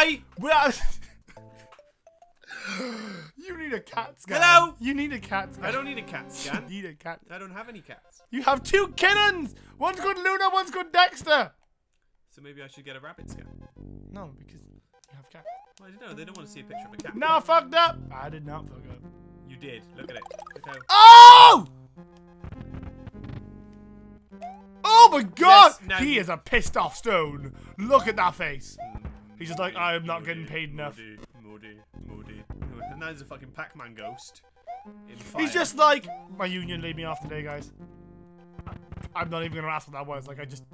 Hi! You need a cat scan. Hello? You need a cat scan. I don't need a cat scan. You need a cat. I don't have any cats. You have two kittens. One's called Luna. One's called Dexter. So maybe I should get a rabbit scan. No, because you have cats. Well, I don't know. They don't want to see a picture of a cat. No, I fucked up. I did not fuck up. You did. Look at it. Look how. Oh! Oh my god! Yes, now- he is a pissed off stone. Look at that face. He's just like, I am not getting paid enough. Moody, moody, moody. And there's a fucking Pac-Man ghost. He's just like, my union laid me off today, guys. I'm not even gonna ask what that was. Like, I just.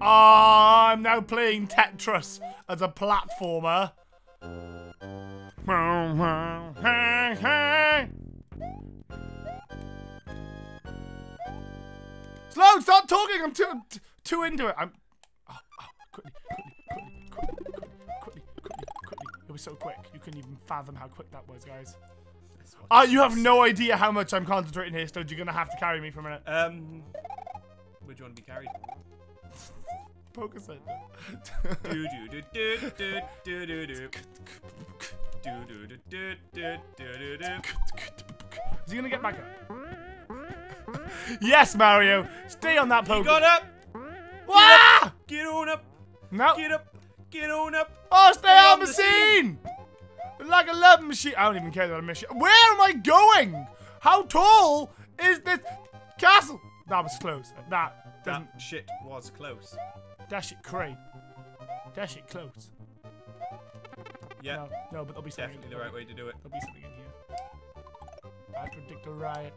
Ah, I'm now playing Tetris as a platformer. Slow, stop talking. I'm too too into it. I'm. So quick. You couldn't even fathom how quick that was, guys. Uh, you have no idea how much I'm concentrating here, Stone. You're gonna have to carry me for a minute. Um. Where do you want to be carried? Poker center. do do do do do do do do. Do do do do do do do. Is he gonna get back up? yes, Mario. Stay on that He got up. Wah! Get on up. No. Get up. Get on up. Oh, stay on the scene. Like a love machine. I don't even care that I'm machine. Where am I going? How tall is this castle? That was close. That. That shit was close. Dash it, cray. Dash it, close. Yeah, No, no, but there'll be something. definitely the right way to do it. There'll be something in here. I predict a riot.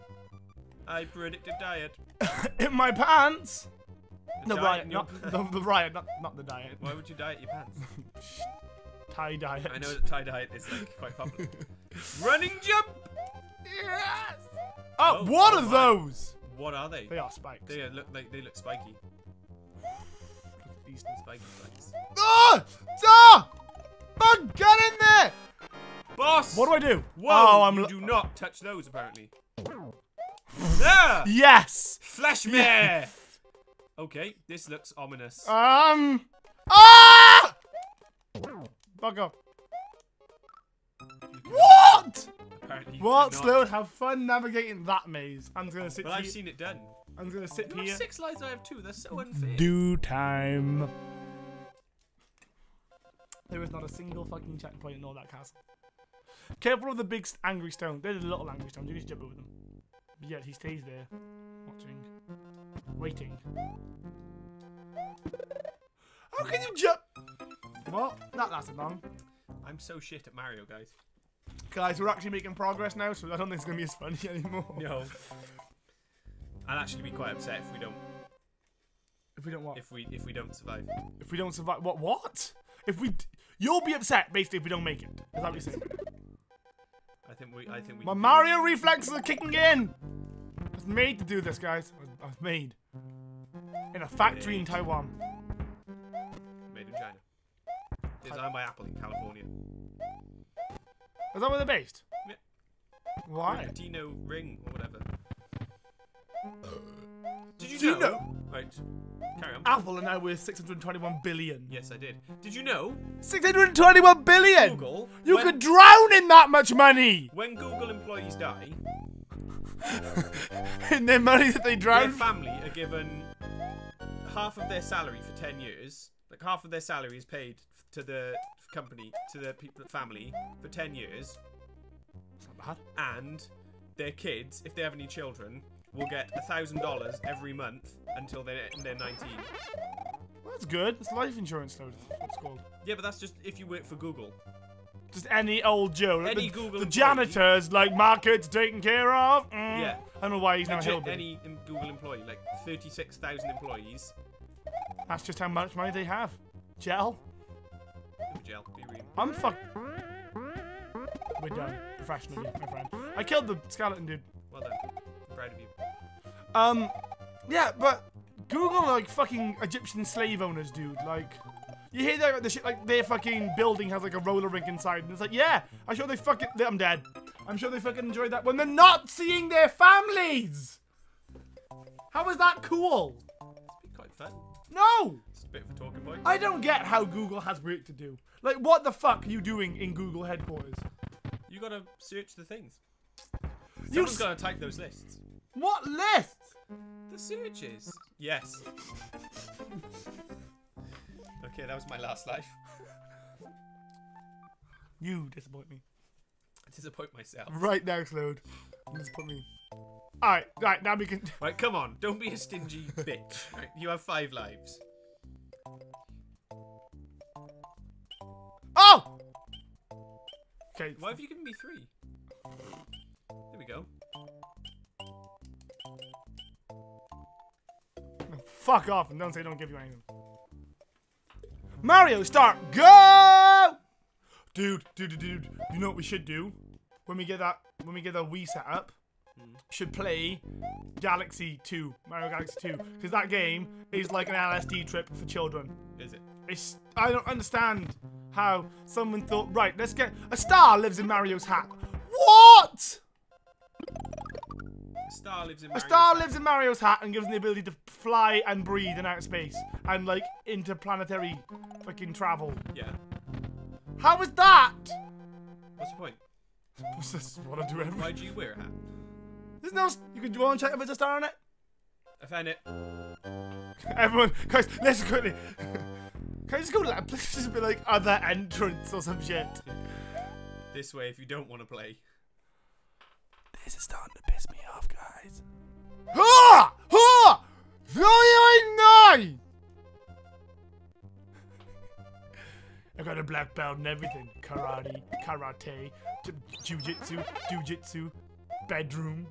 I predict a diet. in my pants. The riot, not the, the riot, not not the diet. Why would you diet your pants? Tie diet. I know that tie dye is like quite popular. Running jump. Yes. Oh, Oh, what oh are my. those? What are they? They are spikes. They look like they look spiky. These- Spiky spikes. Ah! Ah! Oh, get in there! Boss. What do I do? Whoa! oh, I'm. you do not touch those apparently. there. Yes. Flesh mare. Okay, this looks ominous. Um. Ah! Fuck up. What? Apparently, What? Slow. Have fun navigating that maze. I'm just gonna sit But I've seen it done. I'm gonna sit You have six lives. I have two. That's so unfair. Do time. There is not a single fucking checkpoint in all that castle. Careful of the big angry stone. They're the little angry stones. You need to jump over them. But yet he stays there, watching, waiting. How can you jump? Well, that lasted long. I'm so shit at Mario, guys. Guys, we're actually making progress now, so I don't think it's gonna be as funny anymore. No. I'll actually be quite upset if we don't If we don't what? If, if we if we don't survive. If we don't survive, what? What? If we, d- you'll be upset basically if we don't make it. Is that what you're saying? I think we I think we My Mario reflexes are kicking in. I was made to do this, guys. I was, I was made in a factory in Taiwan. made in China. Designed by Apple in California. Is that where they're based? Yeah. Why? Dino Ring or whatever. Uh, did you Do you know? know? Right. Carry on. Apple are now worth 621 billion. Yes, I did. Did you know 621 billion. Google? You when, could drown in that much money. when Google employees die, in their money that they drown. their family are given half of their salary for 10 years. Like half of their salary is paid to the company, to the people, family for 10 years. It's not bad. And their kids, if they have any children, will get a thousand dollars every month until they're, they're 19. Well, that's good. It's life insurance, though. That's what it's called. Yeah, but that's just if you work for Google. Just any old Joe. Like Any the, Google the employee. janitors, like markets taken care of. Mm. Yeah. I don't know why he's not hillbilly. any Google employee, like 36,000 employees. That's just how much money they have. Gel. Gel. I'm fuck. We're done. Professionally, my friend. I killed the skeleton dude. Well done. I'm proud of you. Um, yeah, but Google like fucking Egyptian slave owners, dude. Like, you hear that the shit like their fucking building has like a roller rink inside, and it's like, yeah, I'm sure they fucking. I'm dead. I'm sure they fucking enjoyed that when they're not seeing their families. How is that cool? It's been quite fun. No. It's bit of a talking point. I don't get how Google has work to do. Like, what the fuck are you doing in Google headquarters? You gotta search the things. You Someone's s- gotta type those lists. What lists? The searches. Yes. okay, that was my last life. You disappoint me. I disappoint myself. Right now, Slode. You disappoint me. Alright, right, now we can. Right, come on. Don't be a stingy bitch. Right, you have five lives. Oh! Okay, Why have you given me three? There we go. fuck off and don't say don't give you anything. Mario, start, go! Dude, dude, dude, dude, you know what we should do? When we get that, when we get that Wii set up, should play Galaxy 2, Mario Galaxy 2, because that game is like an LSD trip for children. Is it? It's, I don't understand how someone thought, right, let's get, a star lives in Mario's hat. What? A star lives in A Mario's star hat. lives in Mario's hat and gives him the ability to fly and breathe in outer space and like interplanetary fucking travel. Yeah. How is that? What's the point? What's this? What I do every? Why do you wear a hat? There's no. You can do and check if there's a star on it. I found it. Everyone, guys, listen quickly. Can I just go to that? Please just be like other entrance or some shit. This way if you don't want to play. This is starting to piss me off, guys. Ha! Ha! Nine! I got a black belt and everything. Karate, karate, jujitsu, jujitsu, bedroom,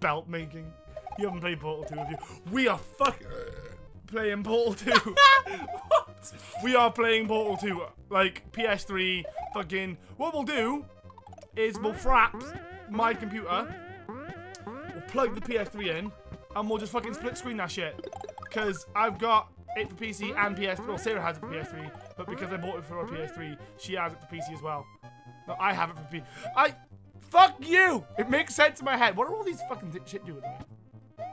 belt making. You haven't played Portal 2, have you? We are fuck uh, playing Portal 2. what? we are playing Portal 2. Like, PS3, fucking. What we'll do is we'll frap my computer, we'll plug the PS3 in, and we'll just fucking split screen that shit. Because I've got it for PC and PS3. Well, Sarah has it for PS3, but because I bought it for her PS3, she has it for PC as well. No, I have it for PC. I. Fuck you! It makes sense in my head. What are all these fucking th- shit doing?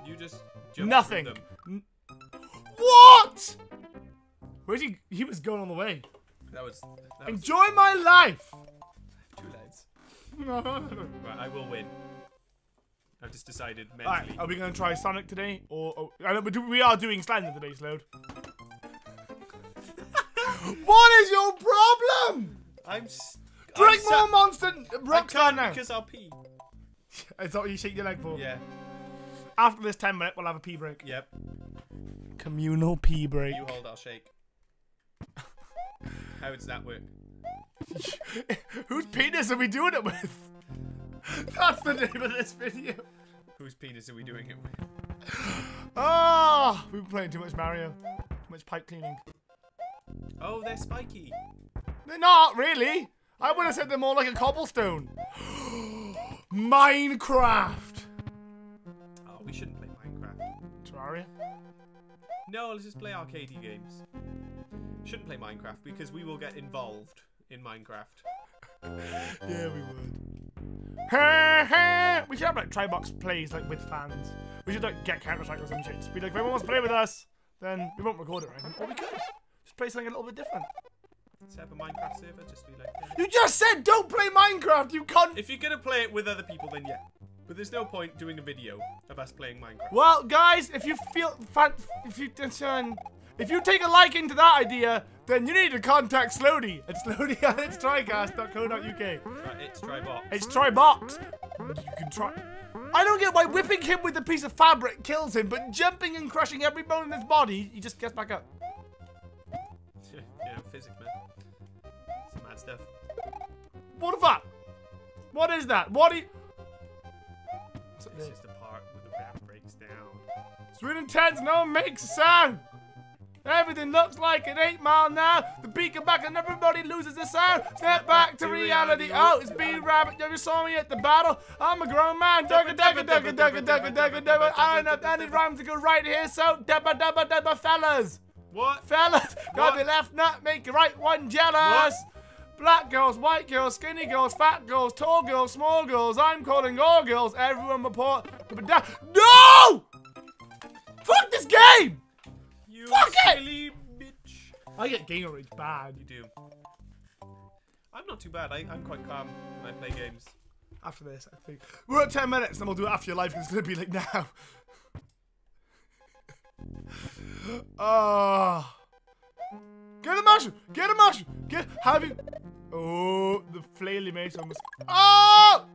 You just Nothing. through them. N- what? Where's he? He was going on the way. That was, that was Enjoy my life! two lives. Alright, Right, I will win. I've just decided mentally. are we gonna try Sonic today? Or, or I know, we are doing Slender today, Slode. what is your problem? I'm. S- Drink I'm more sa- Monster I Rockstar can't now. because I'll pee. That what you shake your leg for? Yeah. After this 10 minute, we'll have a pee break. Yep. Communal pee break. You hold, I'll shake. How does that work? Whose penis are we doing it with? That's the name of this video. Whose penis are we doing it with? Ah, we've been playing too much Mario. Too much pipe cleaning. Oh, they're spiky. They're not really. I would have said they're more like a cobblestone. Minecraft. Oh, we shouldn't play Minecraft. Terraria. No, let's just play arcadey games. Shouldn't play Minecraft because we will get involved in Minecraft. Yeah, we would. Ha, ha. we should have like Tribox plays like with fans. We should like get Counter Strike or some shit. Be like, if anyone wants to play with us, then we won't record it anything. Or we could just play something a little bit different. Set up a Minecraft server, just be like. yeah. You just said don't play Minecraft. You can't. If you're gonna play it with other people, then yeah. But there's no point doing a video of us playing Minecraft. Well, guys, if you feel fan, if you if you take a liking to that idea, then you need to contact Slodey at slodey at uh, its tricast.co.uk. It's Tribot. It's Tribox. You can try. I don't get why whipping him with a piece of fabric kills him, but jumping and crushing every bone in his body, he just gets back up. you know, physics, man. Some mad stuff. What the fuck? What is that? What? What's up This there? is the part where the rap breaks down. Sweet intense, no one makes a sound. Everything looks like an eight mile now. The beat come back and everybody loses the sound. Step back to reality. Oh, it's B Rabbit. You saw me at the battle. I'm a grown man. Dugga dugga dugga dugga dugga dugga dugga. I don't have any rhymes to go right here, so dubba dubba dubba fellas. What? Fellas, got What? the left nut, make the right one jealous. Black girls, white girls, skinny girls, fat girls, tall girls, small girls. I'm calling all girls. Everyone report. No! Fuck this game! You Fuck it! bitch. I get gamer rage bad You do. I'm not too bad. I, I'm quite calm when I play games. after this, I think. We're at 10 minutes, and we'll do it after your life, it's going to be like now. Ah. Get a mushroom! Get a mushroom! Get. Have you. Oh, the flaily mace almost. Oh!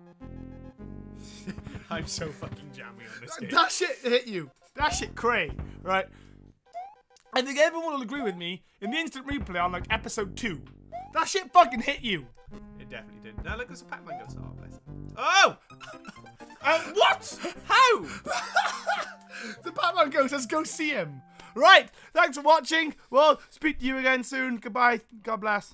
I'm so fucking jammy on this game. That shit hit you. That shit cray, right? I think everyone will agree with me in the instant replay on like episode two. That shit fucking hit you. It definitely did. Now look, there's a Pac-Man ghost. Oh, bless. it. Oh! Uh, what? How? the Batman goes, let's go see him. Right, thanks for watching. We'll speak to you again soon. Goodbye. God bless.